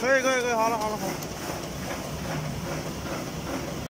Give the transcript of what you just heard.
可以可以可以好了好了好了。